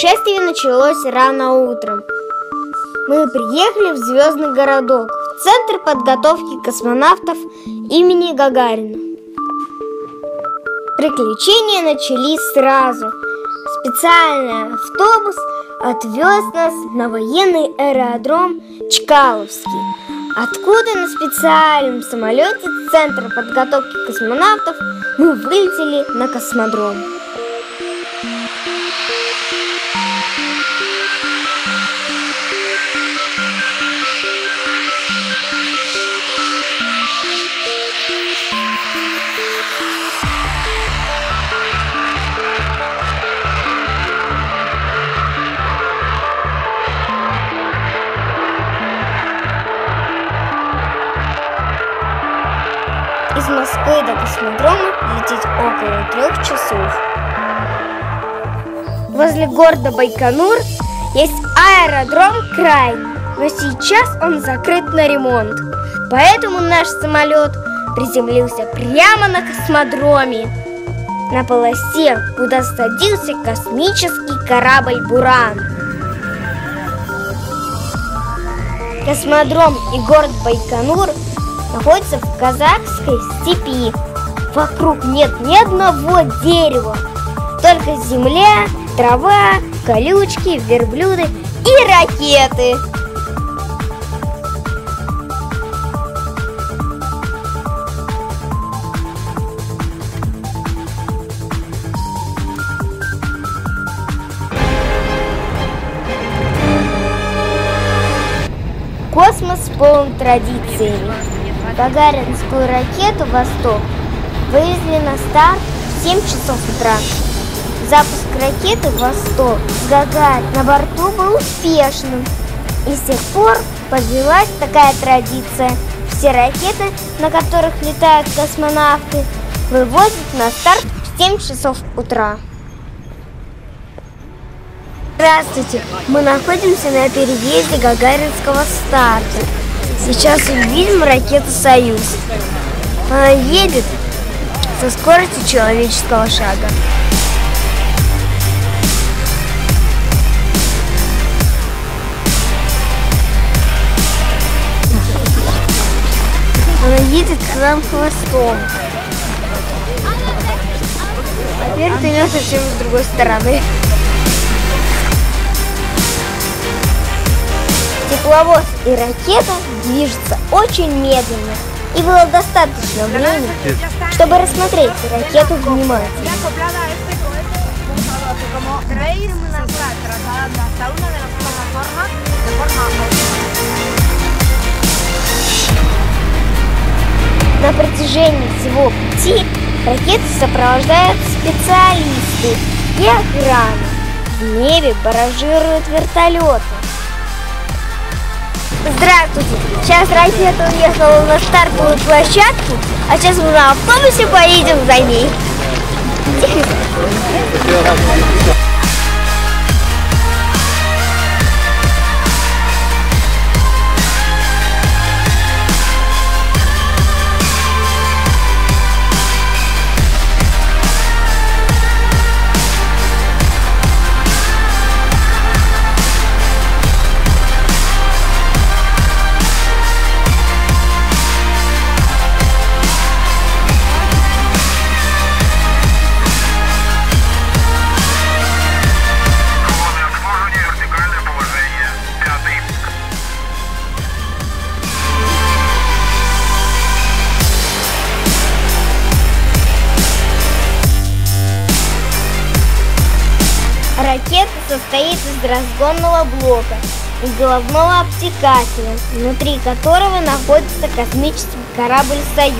Путешествие началось рано утром. Мы приехали в Звездный городок, в Центр подготовки космонавтов имени Гагарина. Приключения начались сразу. Специальный автобус отвез нас на военный аэродром Чкаловский, откуда на специальном самолете Центра подготовки космонавтов мы вылетели на космодром. Из Москвы до космодрома лететь около трех часов. Возле города Байконур есть аэродром Край, но сейчас он закрыт на ремонт. Поэтому наш самолет приземлился прямо на космодроме, на полосе, куда садился космический корабль «Буран». Космодром и город Байконур находится в казахской степи. Вокруг нет ни одного дерева, только земля, трава, колючки, верблюды и ракеты. Космос полон традициями. Гагаринскую ракету «Восток» вывезли на старт в 7 часов утра. Запуск ракеты «Восток» с Гагарин на борту был успешным. И с тех пор подвелась такая традиция. Все ракеты, на которых летают космонавты, вывозят на старт в 7 часов утра. Здравствуйте! Мы находимся на переезде Гагаринского старта. Сейчас увидим ракету «Союз». Она едет со скоростью человеческого шага. Она едет к нам хвостом. А теперь ты идешь совсем с другой стороны. Тепловоз и ракета движутся очень медленно. И было достаточно времени, чтобы рассмотреть ракету внимательно. На протяжении всего пути ракету сопровождают специалисты и охрана. В небе баражируют вертолеты. Здравствуйте! Сейчас ракета уехала на стартовую площадку, а сейчас мы на автобусе поедем за ней. Обслуживание состоит из разгонного блока и головного обтекателя, внутри которого находится космический корабль «Союз».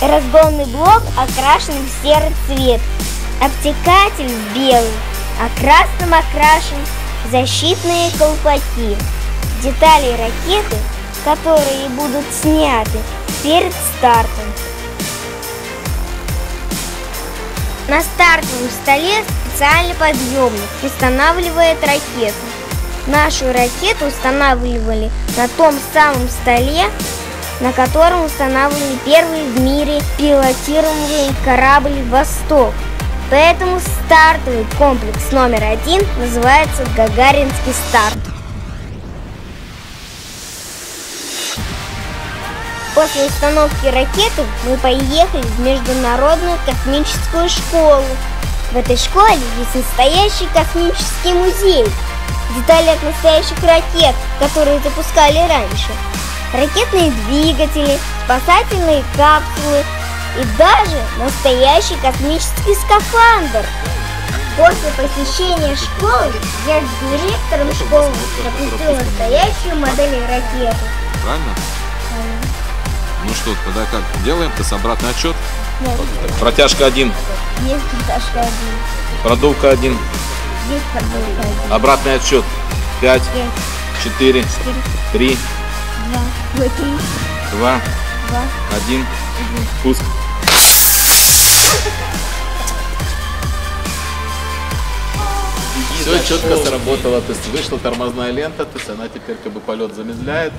Разгонный блок окрашен в серый цвет, обтекатель белый, а красным окрашен защитные колпаки. Детали ракеты, которые будут сняты перед стартом. На стартовом столе специальный подъемник устанавливает ракету. Нашу ракету устанавливали на том самом столе, на котором устанавливали первый в мире пилотируемый корабль «Восток». Поэтому стартовый комплекс номер один называется Гагаринский старт. После установки ракеты мы поехали в Международную космическую школу. В этой школе есть настоящий космический музей. Детали от настоящих ракет, которые запускали раньше. Ракетные двигатели, спасательные капсулы и даже настоящий космический скафандр. После посещения школы я с директором школы запустил настоящую модель ракеты. Правильно? Ну что, тогда как? Делаем тест обратный отчет? Нет, Протяжка 1, есть Наташка один, продувка 1, есть подборка один. обратный отсчет 5, Пять, 4, четыре, 3, два, ой, три, 2, два, 1, пуск. Все четко сработало, то есть вышла тормозная лента, то есть она теперь как бы полет замедляет.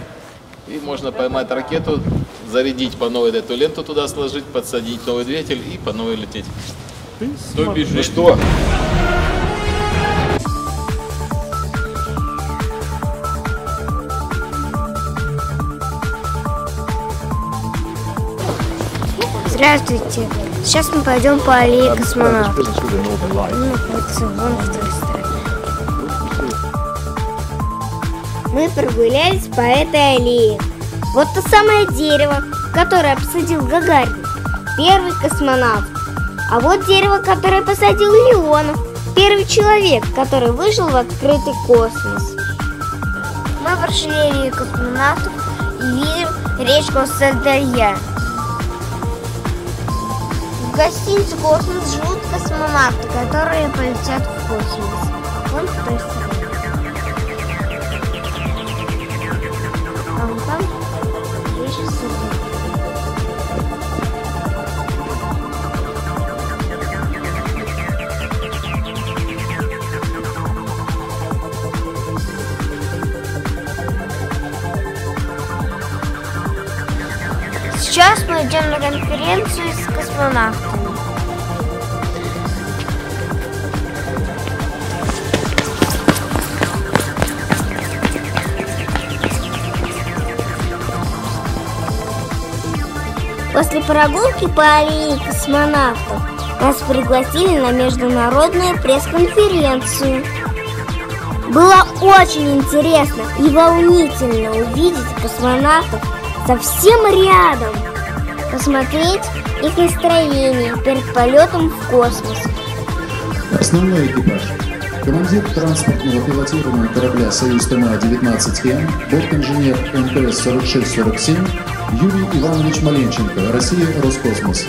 И можно поймать ракету, зарядить по новой эту ленту туда сложить, подсадить новый двигатель и по новой лететь. Ну что? Здравствуйте. Сейчас мы пойдем по аллее космонавтов. Вон в той стороне. Мы прогулялись по этой аллее. Вот то самое дерево, которое посадил Гагарин, первый космонавт. А вот дерево, которое посадил Леонов, первый человек, который вышел в открытый космос. Мы прошли аллею космонавтов и видим речку Сальдалья. В гостинице «Космос» живут космонавты, которые полетят в космос. Вон с Сейчас мы идем на конференцию с космонавтами. После прогулки по аллее космонавтов нас пригласили на международную пресс-конференцию. Было очень интересно и волнительно увидеть космонавтов совсем рядом, посмотреть их настроение перед полетом в космос. Основной экипаж. Командир транспортного пилотируемого корабля «Союз ТМА-19М», борт-инженер МТС-4647 Юрий Иванович Маленченко, Россия, Роскосмос.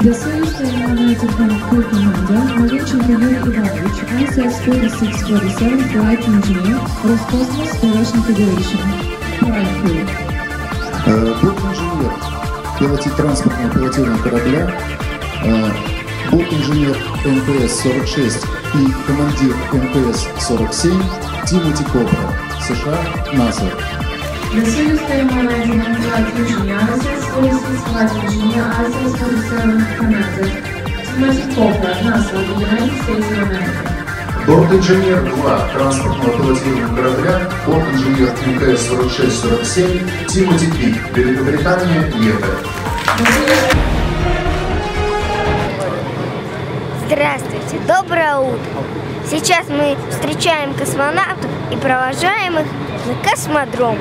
The Soyuz Aeronautical Crew Commander Malenченко Юрий Иванович, ISS-4647 Flight Engineer, Роскосмос, Russian Federation. Flight Crew. Борт-инженер пилоти транспортного пилотируемого корабля, э, борт-инженер МТС-46 и командир МТС-47 Тимоти Копра, США, НАСА. Aeronautical Flight Engineer, ISS-46 Flight Engineer, ISS-47 Commander, Timothy Cooper, NASA, the United States of America. Борт-инженер 2 транспортного пилотируемого корабля, борт-инженер МТС-4647 Тимоти Пик, Великобритания, ЕП. Здравствуйте, доброе утро. Сейчас мы встречаем космонавтов и провожаем их на космодром.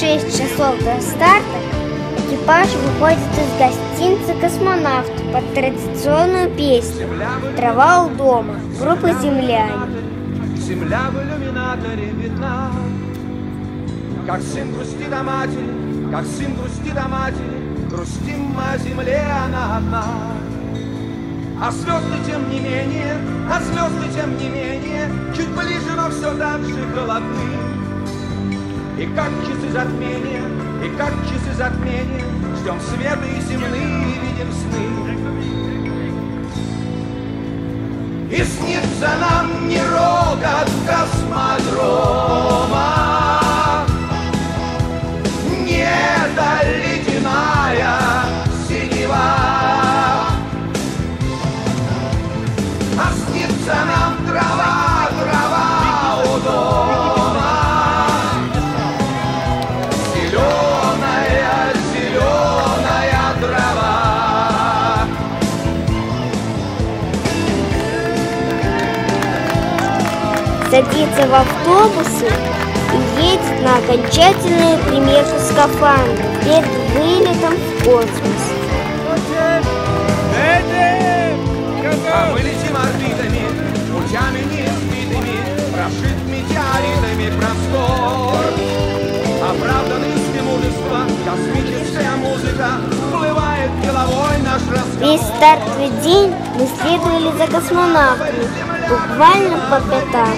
6 часов до старта экипаж выходит из гостиницы космонавт под традиционную песню «Трава у дома» группы «Земляне». Земля в иллюминаторе видна, Как сын грустит о матери, как сын грустит о матери, Грустим о земле, она одна. А звезды тем не менее, а звезды тем не менее, Чуть ближе, но все так же холодны. И как часы затмения, и как часы затмения Ждем света и земные, и видим сны. И снится нам не Садится в автобусы и едет на окончательную примерку скафандра перед вылетом в космос. А мы летим орбитами, путями неизбитыми, Прошит метеоритами простор. Оправданный мужества, космическая музыка Весь стартовый день мы следовали за космонавтами, буквально по пятам.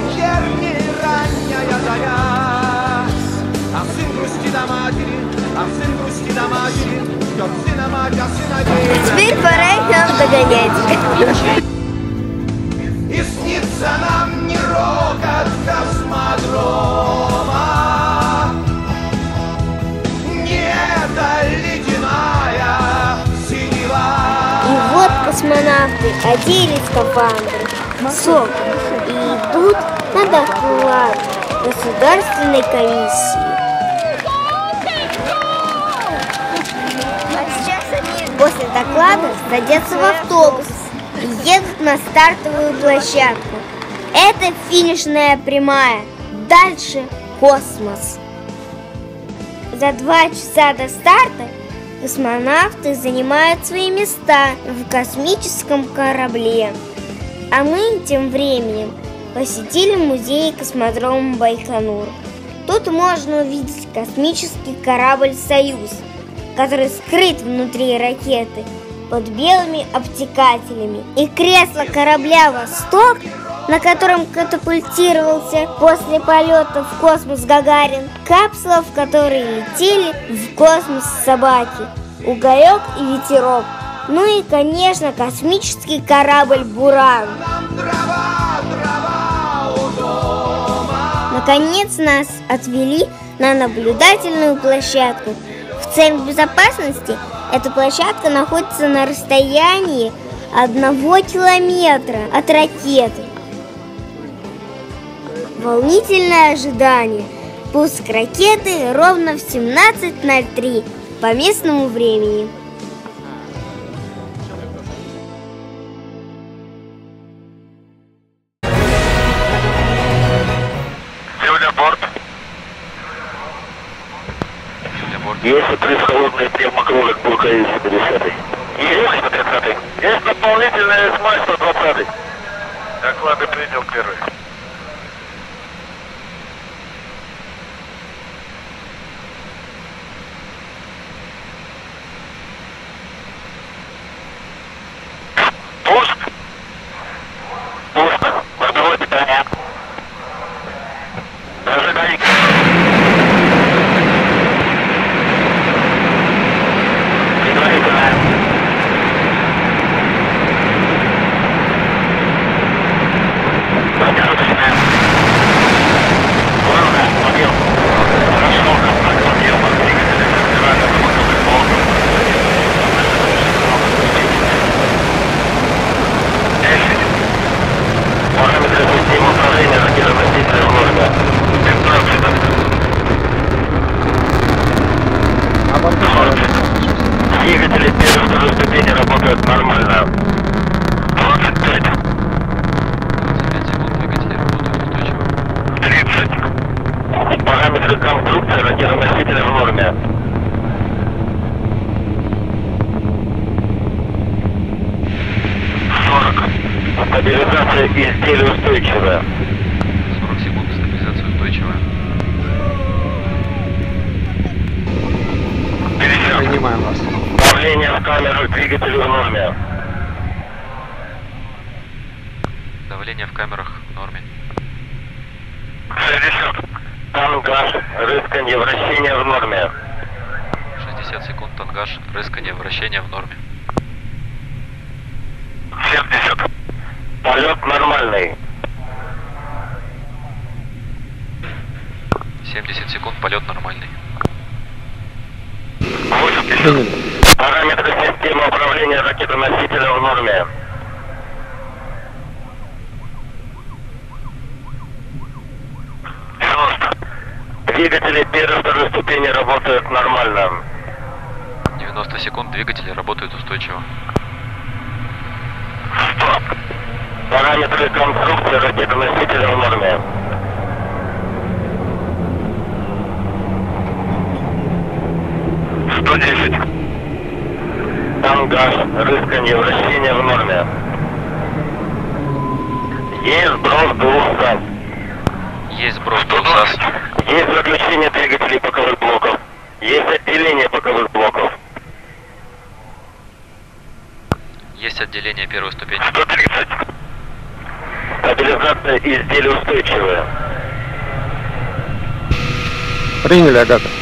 А сын грустит о матери, а сын грустит о матери, Ждет сына мать, а сыновей. Теперь пора их нам догонять. И снится нам не рокот космодрома космонавты одели скафандры, сок и идут на доклад государственной комиссии. После доклада садятся в автобус и едут на стартовую площадку. Это финишная прямая. Дальше космос. За два часа до старта космонавты занимают свои места в космическом корабле. А мы тем временем посетили музей космодрома Байконур. Тут можно увидеть космический корабль «Союз», который скрыт внутри ракеты под белыми обтекателями. И кресло корабля «Восток», на котором катапультировался после полета в космос Гагарин, капсула, в которой летели в космос собаки, уголек и ветерок. Ну и, конечно, космический корабль «Буран». Наконец нас отвели на наблюдательную площадку. В целях безопасности эта площадка находится на расстоянии одного километра от ракеты. Волнительное ожидание. Пуск ракеты ровно в 17.03 по местному времени. Если пресс-холодный пневмокролик Бурка Есть-130. Есть 130 Есть дополнительная СМА 120. Доклады принял первый. Пуск. Пуск. Бортовое питание. Зажигание. Предварительное. Промежуточное. Главное, подъем. Расшелка, подъем, двигателя, спиральный, моторный блок. Десять. Параметры системы управления ракетоносителя в норме. 15. Двигатели первой и второй ступени работают нормально. 25. 30. Параметры конструкции ракетоносителя в норме. 40. Стабилизация изделия устойчивая. 40 секунд, стабилизация устойчивая. 50. Принимаем вас. Давление в камерах двигателя в норме. Давление в камерах в норме. 60. Тангаж, рысканье, вращение в норме. 60 секунд тангаж, рыскание, вращение в норме. 70. Полет нормальный. 70 секунд, полет нормальный. 80. Параметры системы управления ракетоносителя в норме. Двигатели первой второй ступени работают нормально. 90 секунд, двигатели работают устойчиво. Стоп. Параметры конструкции ракетоносителя в норме. Сто десять. Тангаж, рысканье, вращение в норме. Есть сброс двух. Есть сброс двух Первой ступени. 130. Стабилизация изделия устойчивая. Приняли, Агата.